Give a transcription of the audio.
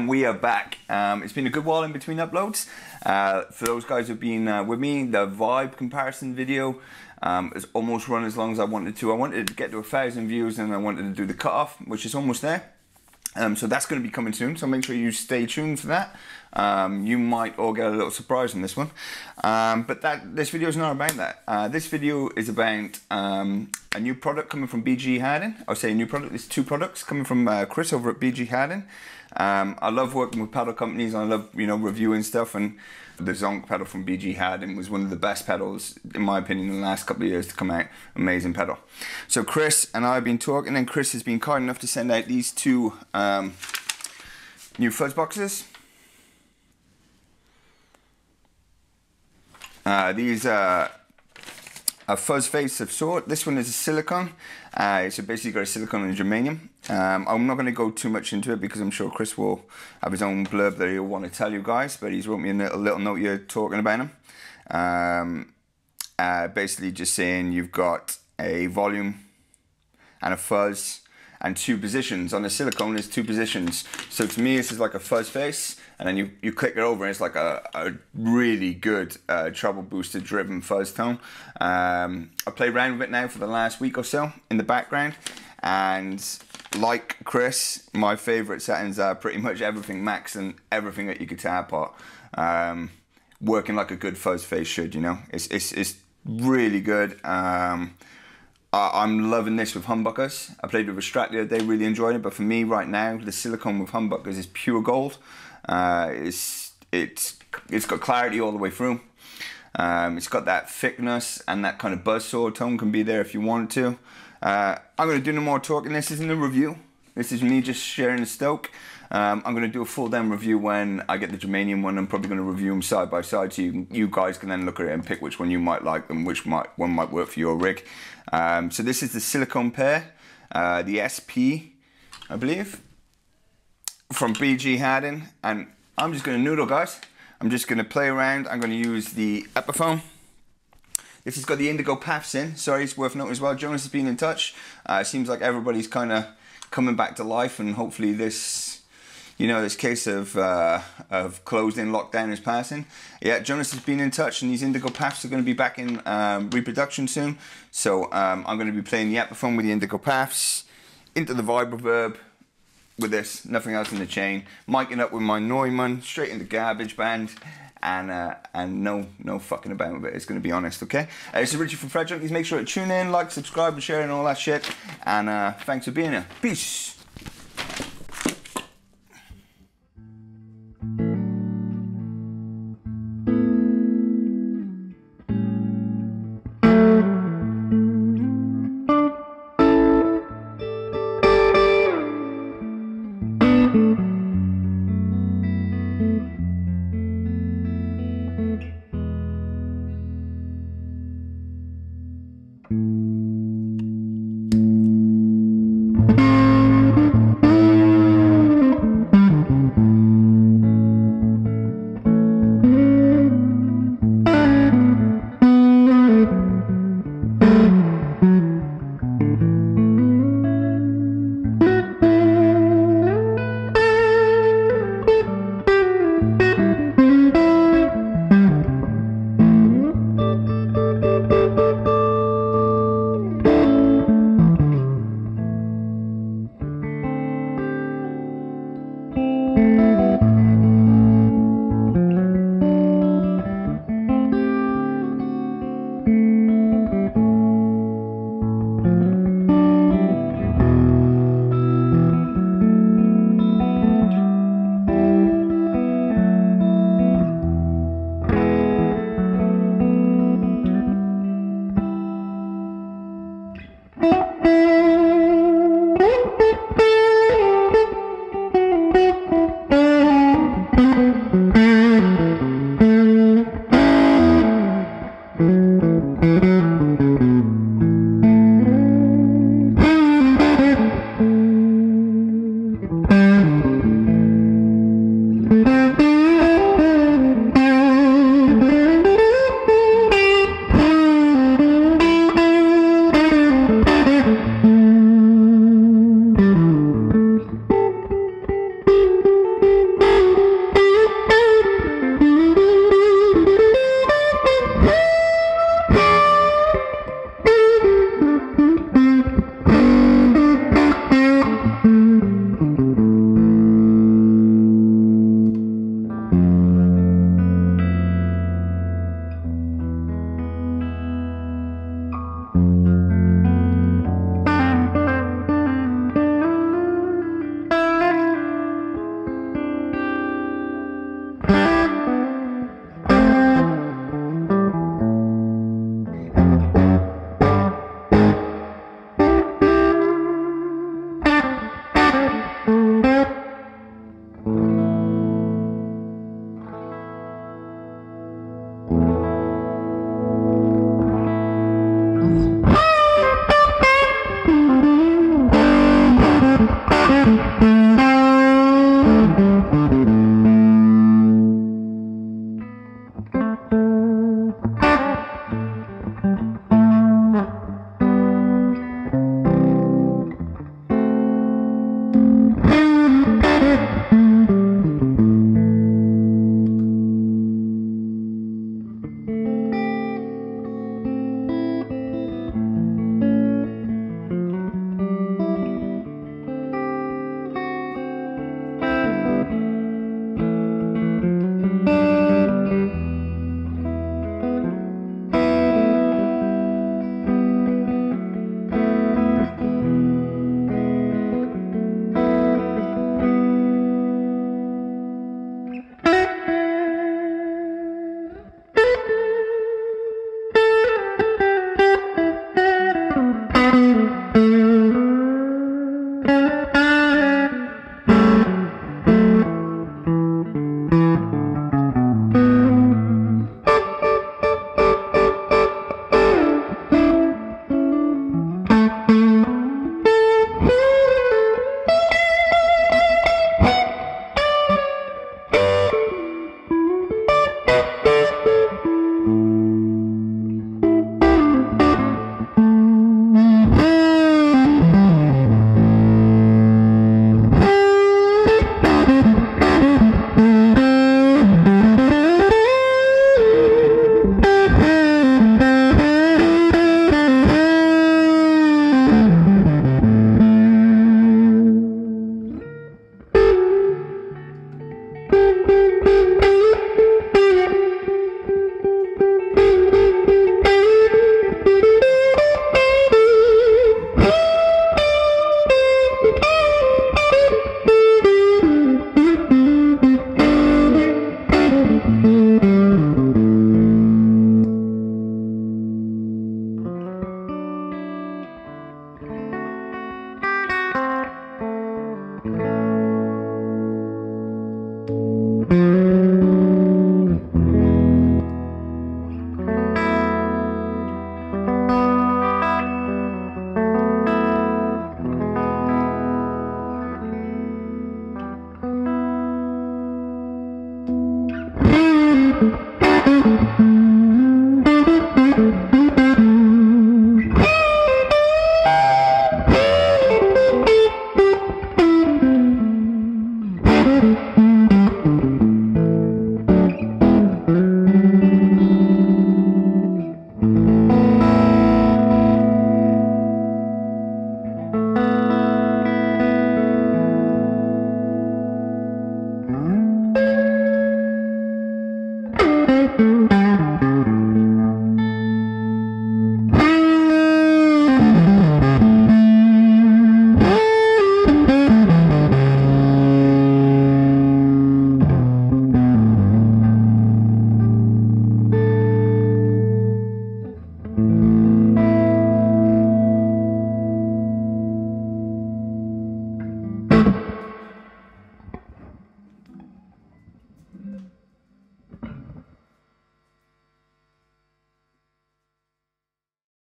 and we are back. Um, it's been a good while in between uploads. Uh, for those guys who've been uh, with me, the vibe comparison video um, has almost run as long as I wanted to. I wanted to get to a thousand views and I wanted to do the cutoff, which is almost there. Um, so that's going to be coming soon, so make sure you stay tuned for that. Um, you might all get a little surprise on this one. Um, but that this video is not about that. Uh, this video is about um, a new product coming from BG Harding. I'll say a new product, there's two products coming from uh, Chris over at BG Harding. Um, I love working with pedal companies, I love you know reviewing stuff and the Zonk pedal from BG Harding was one of the best pedals, in my opinion, in the last couple of years to come out. Amazing pedal. So Chris and I have been talking, and Chris has been kind enough to send out these two um, new fuzz boxes. Uh, these are a fuzz face of sort. This one is a silicone. Uh, so basically got a silicone and a germanium. Um, I'm not going to go too much into it because I'm sure Chris will have his own blurb that he'll want to tell you guys, but he's wrote me a little, little note here talking about him. Um, uh, basically just saying you've got a volume and a fuzz and two positions. On the silicone, there's two positions. So to me, this is like a fuzz face, and then you, you click it over, and it's like a, a really good uh, treble booster driven fuzz tone. Um, I played around with it now for the last week or so in the background, and like Chris, my favorite settings are pretty much everything max and everything that you guitar part. Um, working like a good fuzz face should, you know. It's it's, it's really good. Um, I, am loving this with humbuckers. I played with a Strat the other day, really enjoyed it. But for me, right now, the silicone with humbuckers is pure gold. Uh, it's it's it's got clarity all the way through. Um, it's got that thickness and that kind of buzzsaw tone can be there if you want to. Uh, I'm going to do no more talking. This isn't a review. This is me just sharing the stoke. Um, I'm going to do a full down review when I get the germanium one. I'm probably going to review them side by side so you, you guys can then look at it and pick which one you might like and which might one might work for your rig. Um, so this is the silicone pair, uh, the SP, I believe, from BG Harding. And I'm just going to noodle, guys. I'm just going to play around. I'm going to use the Epiphone. This has got the indigo PAFs in. Sorry, it's worth noting as well. Jonas has been in touch. Uh, seems like everybody's kind of coming back to life, and hopefully this you know, this case of uh, of closed in lockdown is passing. Yeah, Jonas has been in touch, and these Indigo PAFs are going to be back in um, reproduction soon. So um, I'm going to be playing the Epiphone with the Indigo PAFs into the Vibroverb with this, nothing else in the chain. Miking up with my Neumann straight in the garbage band. And uh, and no no fucking about with it. It's gonna be honest, okay? Uh, this is Richie from Fret Junkies. Make sure to tune in, like, subscribe, and share, and all that shit. And uh, thanks for being here. Peace.